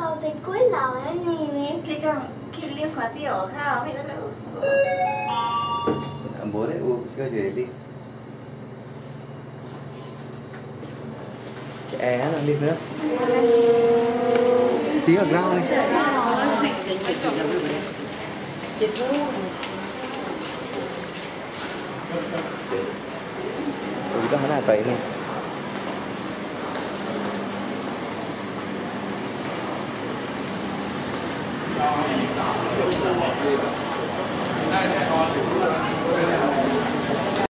câu tới cuối lời anh nhìn em thì còn khi liêu khó tiểu khao vậy đó nữa bố đấy u chơi gì đi. É e là đi nữa. Tí vào rau đi. Ừ, đó là vậy này. Yeah.